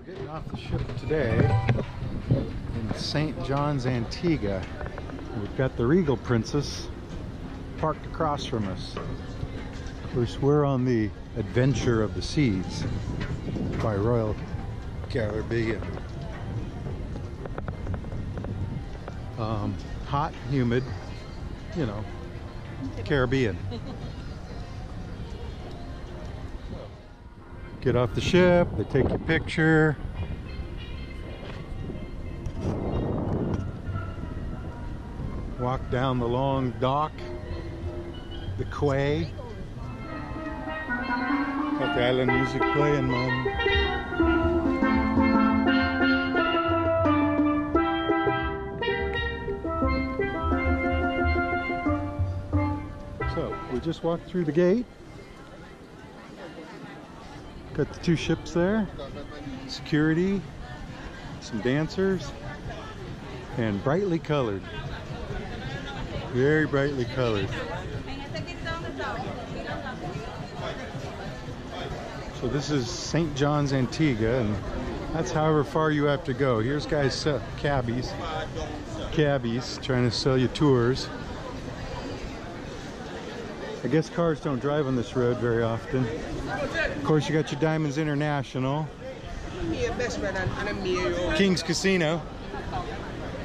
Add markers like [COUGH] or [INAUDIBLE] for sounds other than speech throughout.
We're getting off the ship today in St. John's, Antigua. We've got the Regal Princess parked across from us. Of course, we're on the Adventure of the Seas by Royal Caribbean. Um, hot, humid, you know, [LAUGHS] Caribbean. Get off the ship, they take your picture. Walk down the long dock, the quay. Got the island music playing, Mom. So, we just walked through the gate. Got the two ships there. Security, some dancers, and brightly colored. Very brightly colored. So this is St. John's Antigua, and that's however far you have to go. Here's guys, uh, cabbies, cabbies trying to sell you tours. I guess cars don't drive on this road very often. Of course, you got your Diamonds International, King's Casino,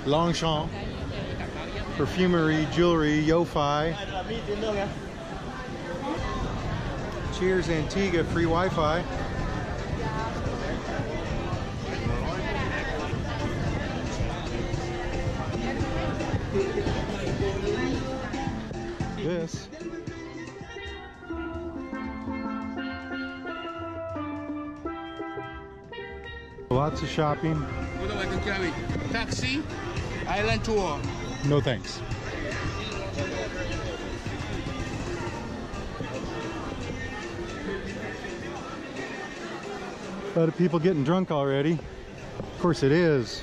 Longchamp, Perfumery, Jewelry, Yo-Fi. Cheers Antigua, free Wi-Fi. This Lots of shopping. What do I can carry? Taxi, island tour. No thanks. A lot of people getting drunk already. Of course it is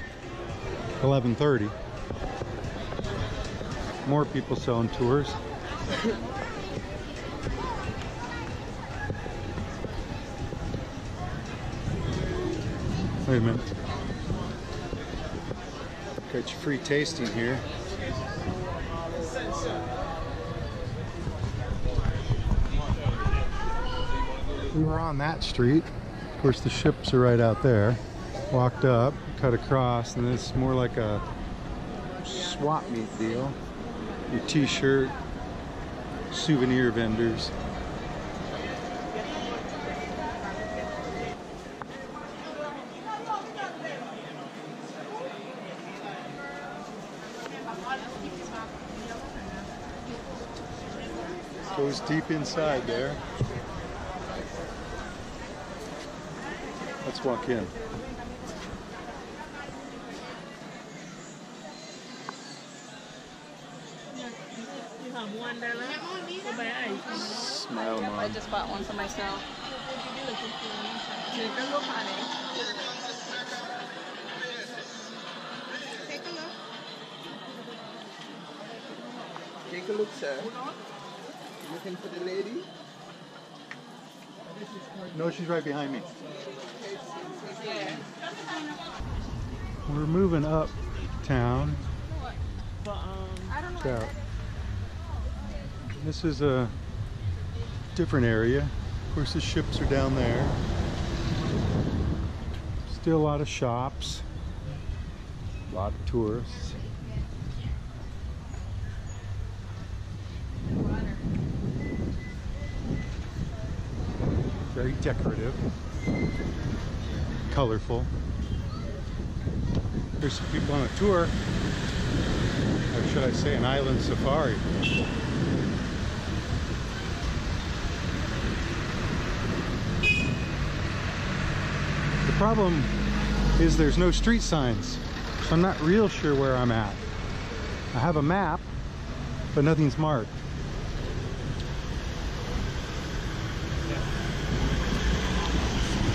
11:30. More people selling tours. Wait a minute. Got your free tasting here. We were on that street. Of course, the ships are right out there. Walked up, cut across, and it's more like a swap meet deal. Your t-shirt, souvenir vendors. Deep inside there. Let's walk in. You have one dollar. Go buy ice. Smile, I just bought one for myself. Take a look, honey. Take a look. Take a look, sir. Looking for the lady? No, she's right behind me. We're moving up town. But um, Out. This is a different area. Of course, the ships are down there. Still a lot of shops. A lot of tourists. Very decorative. Colorful. There's some people on a tour or should I say an island safari. The problem is there's no street signs, so I'm not real sure where I'm at. I have a map, but nothing's marked.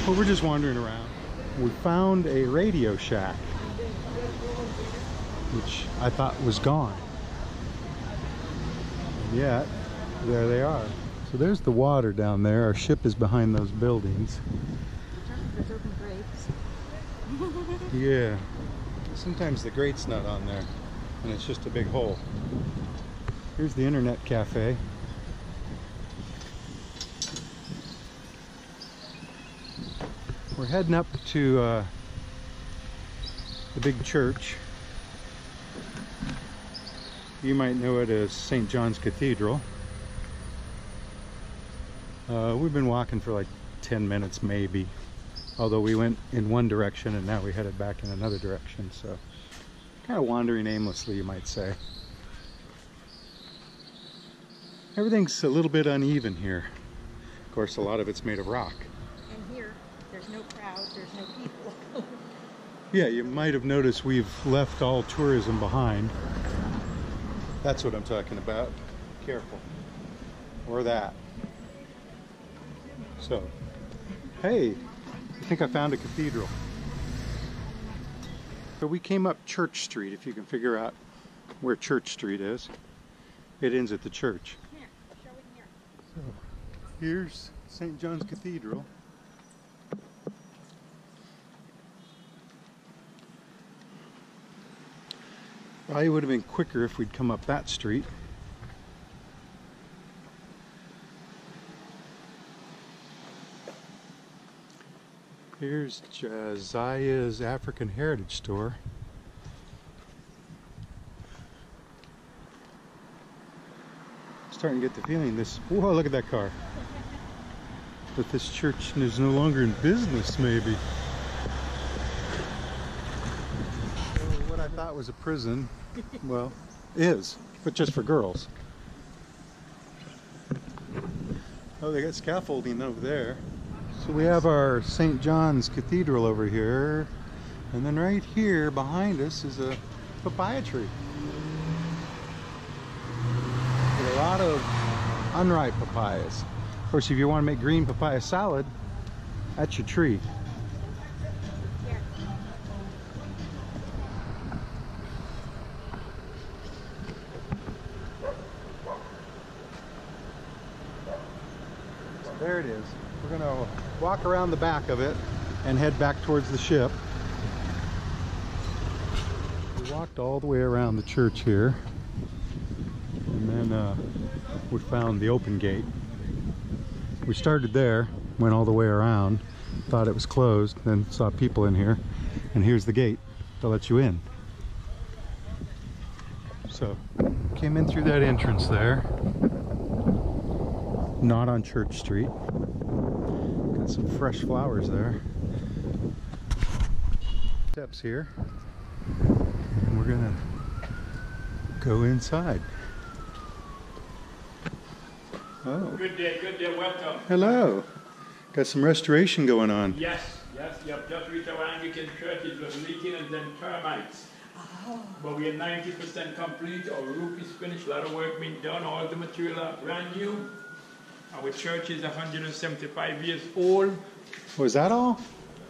But we're just wandering around. We found a Radio Shack which I thought was gone. And yet, there they are. So there's the water down there. Our ship is behind those buildings. [LAUGHS] Yeah. Sometimes the grate's not on there and it's just a big hole. Here's the internet cafe. We're heading up to uh, the big church. You might know it as St. John's Cathedral. Uh, we've been walking for like 10 minutes maybe although we went in one direction and now we headed back in another direction so kind of wandering aimlessly you might say everything's a little bit uneven here of course a lot of it's made of rock And here, there's no crowds, there's no people. yeah you might have noticed we've left all tourism behind that's what I'm talking about careful or that so hey I think I found a cathedral. So we came up Church Street, if you can figure out where Church Street is. It ends at the church. Here, show it here. So here's St. John's Cathedral. Probably would have been quicker if we'd come up that street. Here's Josiah's African Heritage Store. Starting to get the feeling this, whoa, look at that car. That this church is no longer in business, maybe. So what I thought was a prison, [LAUGHS] well, is, but just for girls. Oh, they got scaffolding over there. So we have our St. John's Cathedral over here. And then right here behind us is a papaya tree. With a lot of unripe papayas. Of course, if you want to make green papaya salad, that's your tree. So there it is. We're going to walk around the back of it and head back towards the ship. We walked all the way around the church here and then uh, we found the open gate. We started there, went all the way around, thought it was closed, then saw people in here, and here's the gate to let you in. So, came in through that entrance there, not on Church Street. Got some fresh flowers there. Steps here, and we're gonna go inside. Oh. Good day, good day, welcome. Hello. Got some restoration going on. Yes, yes, you have just reached our Anglican church, it was leaking and then termites. Oh. But we are 90% complete, our roof is finished, a lot of work being done, all the material are brand new. Our church is 175 years old. Was that all?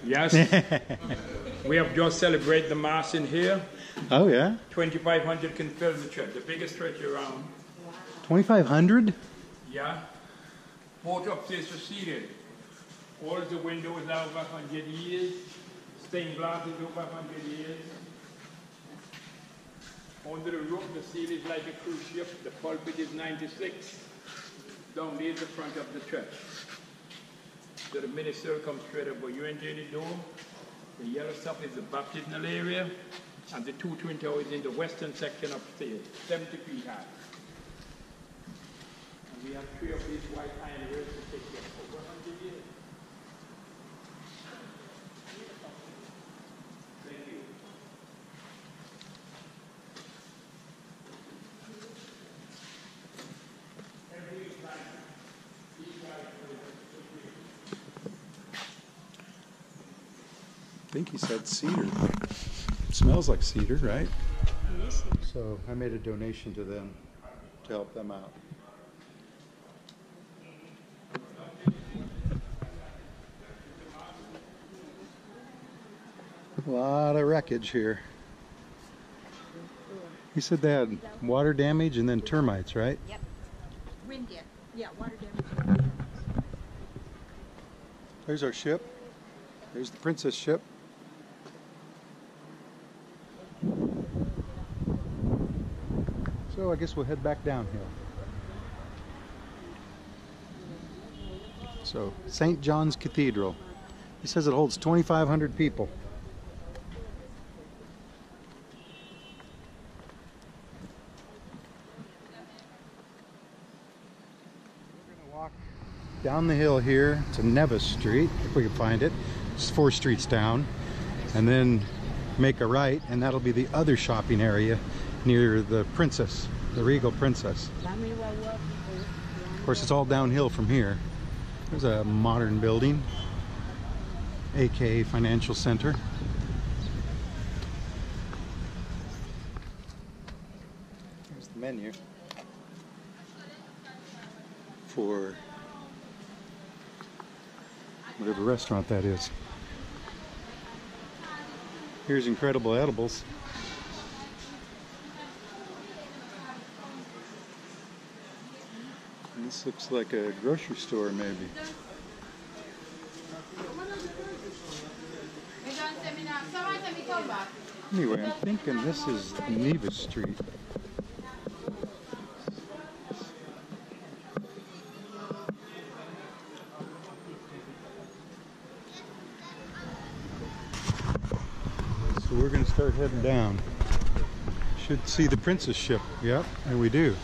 Yes, [LAUGHS] we have just celebrated the mass in here. Oh yeah. 2,500 can fill the church, the biggest church around. 2,500? Yeah. Both upstairs are seated. All the windows are over 100 years. Stained glass is over 100 years. Under the roof, the seal is like a cruise ship. The pulpit is 96. There is the front of the church. So the minister comes straight up, but you enter the door. The yellow stuff is the baptismal area, and the two twin towers in the western section upstairs, 70 feet high. And we have three of these white iron rails to take care of over 100 years. Thank you. I think he said cedar. smells like cedar, right? So I made a donation to them to help them out. A lot of wreckage here. He said they had water damage and then termites, right? Yep. Wind yeah. Yeah, water damage. There's our ship. There's the princess ship. So I guess we'll head back downhill. So, St. John's Cathedral. He says it holds 2,500 people. We're going to walk down the hill here to Nevis Street, if we can find it. It's four streets down. And then make a right, and that'll be the other shopping area near the Princess, the Regal Princess. Of course, it's all downhill from here. There's a modern building, aka Financial Center. Here's the menu for whatever restaurant that is. Here's Incredible Edibles. This looks like a grocery store, maybe. Anyway, I'm thinking this is Nevis Street. So we're going to start heading down. Should see the Princess ship. Yep, and we do.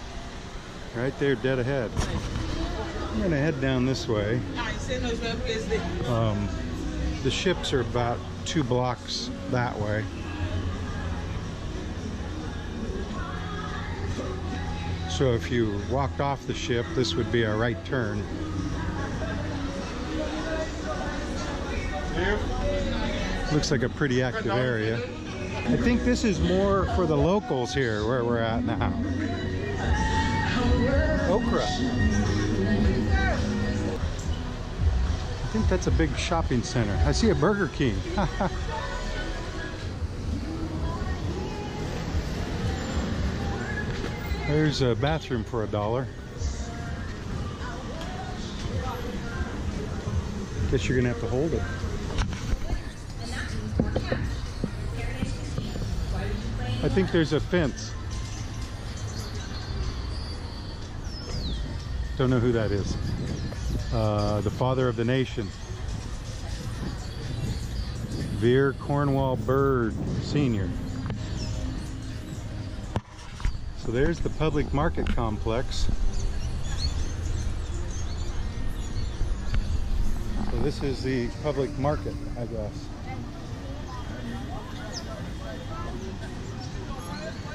Right there, dead ahead. I'm to head down this way. Um, the ships are about two blocks that way. So if you walked off the ship, this would be a right turn. Looks like a pretty active area. I think this is more for the locals here where we're at now. Okra. I think that's a big shopping center. I see a Burger King. [LAUGHS] There's a bathroom for a dollar. Guess you're gonna have to hold it. I think there's a fence. Don't know who that is. Uh, the father of the nation. Vere Cornwall Bird Sr. So there's the public market complex. So this is the public market, I guess.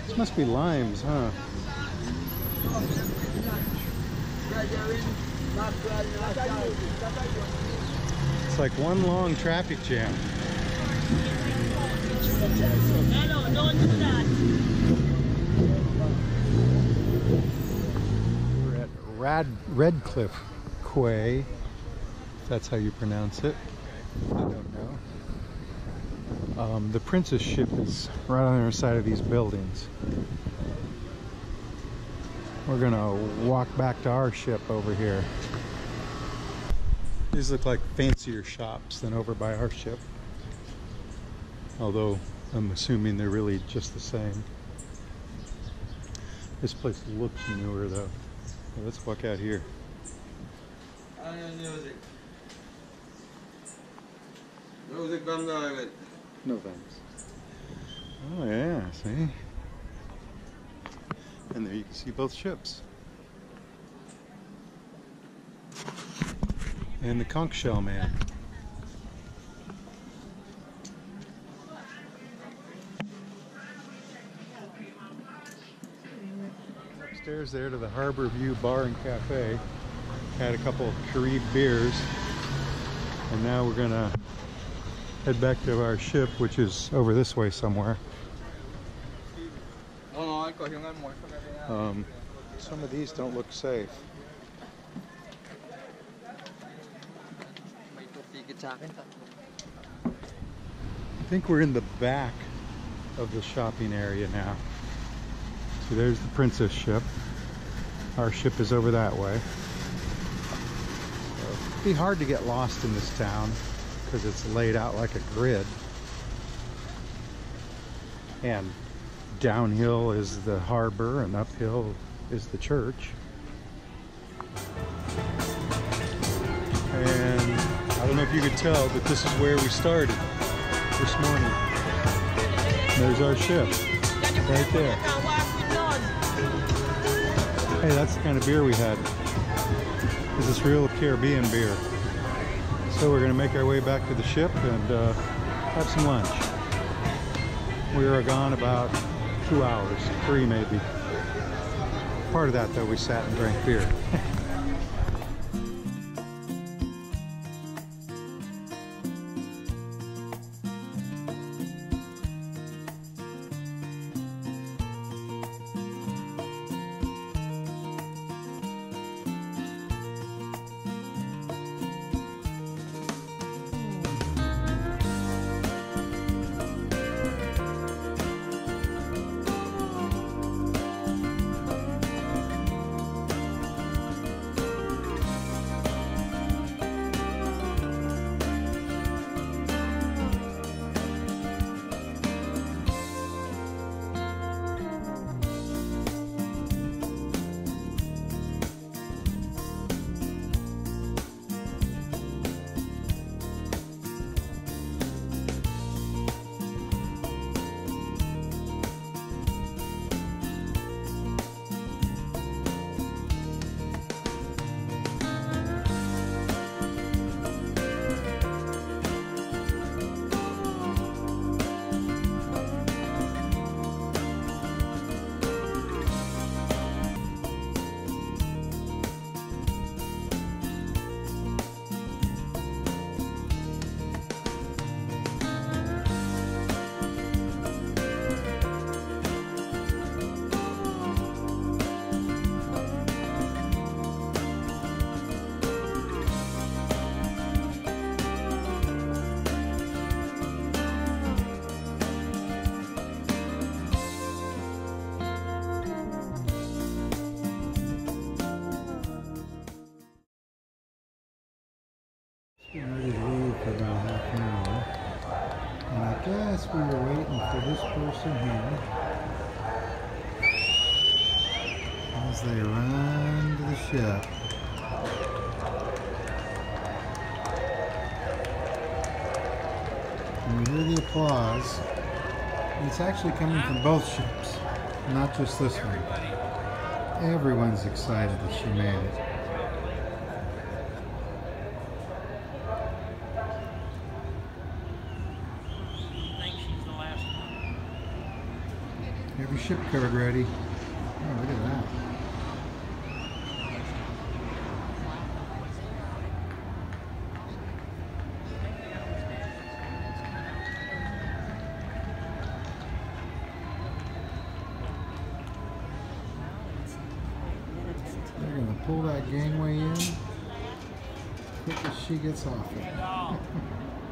This must be limes, huh? It's like one long traffic jam. No, don't do that. We're at Rad Redcliffe Quay. That's how you pronounce it. I don't know. Um, the Princess ship is right on the other side of these buildings. We're gonna walk back to our ship over here. These look like fancier shops than over by our ship. Although I'm assuming they're really just the same. This place looks newer though. Well, let's walk out here. music. Music from the island. No thanks. Oh yeah, see? And there you can see both ships. And the conch shell man. Upstairs there to the Harbor View Bar and Cafe. Had a couple of Carib beers. And now we're gonna head back to our ship, which is over this way somewhere. Um, some of these don't look safe. I think we're in the back of the shopping area now. So there's the Princess ship. Our ship is over that way. So it'd be hard to get lost in this town because it's laid out like a grid. And downhill is the harbor and uphill is the church. And I don't know if you could tell, but this is where we started this morning. There's our ship right there. Hey, that's the kind of beer we had. This is real Caribbean beer. So we're gonna make our way back to the ship and uh, have some lunch. We were gone about two hours, three maybe. Part of that though, we sat and drank beer. [LAUGHS] guess we were waiting for this person here. As they run to the ship. And we hear the applause. It's actually coming from both ships, not just this one. Everyone's excited that she made it. Your ship card ready. Oh, look at that. They're gonna pull that gangway in quick as she gets off it. [LAUGHS]